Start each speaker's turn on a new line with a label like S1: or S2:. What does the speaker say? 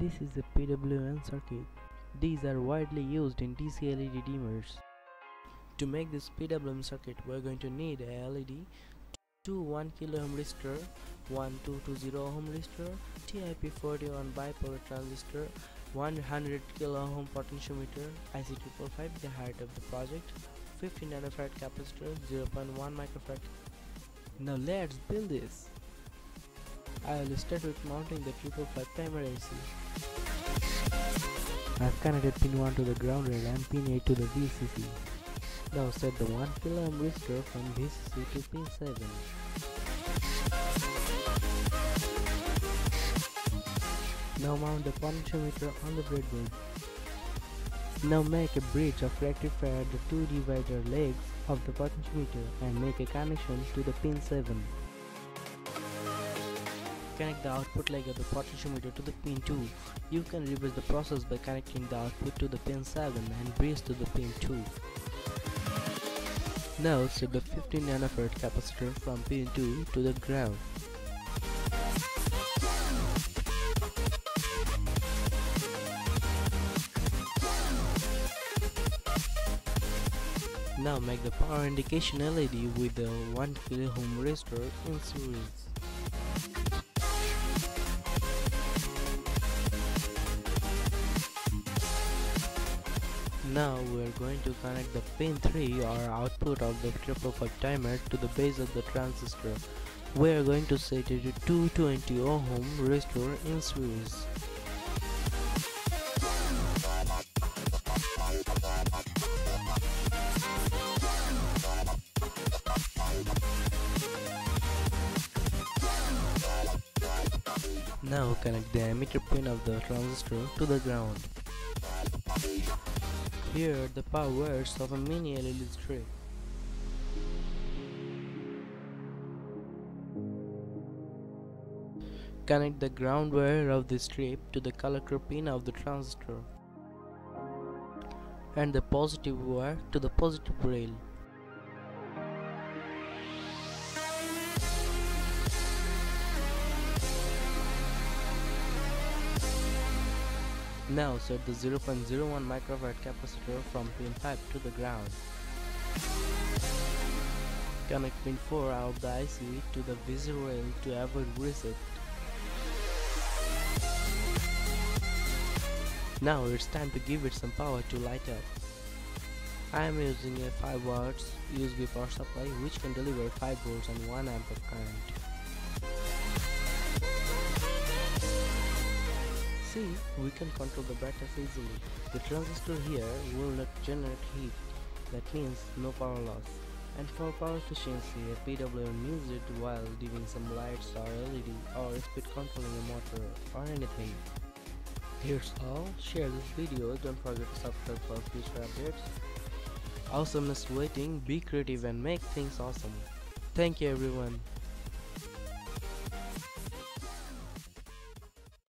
S1: This is a PWM circuit. These are widely used in DC LED dimmers. To make this PWM circuit, we're going to need a LED, two 1 kilo ohm resistor, one 220 ohm resistor, TIP41 bipolar transistor, 100 kilo ohm potentiometer, IC245 the height of the project, 50 nanofarad capacitor, 0.1 microfarad. Now let's build this. I will start with mounting the 555 timer IC. I've connected pin 1 to the ground rail and pin 8 to the VCC. Now set the 1 kilo resistor from VCC to pin 7. Now mount the potentiometer on the breadboard. Now make a bridge of rectifier the two divider legs of the potentiometer and make a connection to the pin 7. Connect the output leg of the potentiometer to the pin 2. You can reverse the process by connecting the output to the pin 7 and bridge to the pin 2. Now set the 15 nanofarad capacitor from pin 2 to the ground. Now make the power indication LED with the 1 kilo ohm resistor in series. Now we are going to connect the pin 3 or output of the 555 timer to the base of the transistor. We are going to set it to 220 ohm resistor in series. Now connect the emitter pin of the transistor to the ground. Here the powers of a mini LED strip. Connect the ground wire of the strip to the collector pin of the transistor and the positive wire to the positive rail. Now set the 0.01 microfarad capacitor from pin 5 to the ground. Connect pin 4 of the IC to the VC rail to avoid reset. Now it's time to give it some power to light up. I am using a 5 watts USB power supply which can deliver 5 volts and 1 amp of current. We can control the brightness easily. The transistor here will not generate heat, that means no power loss. And for power efficiency, a PWM uses it while dimming some lights or LED or speed controlling a motor or anything. Here's all, share this video, don't forget to subscribe for future updates. Awesomeness waiting, be creative and make things awesome. Thank you everyone.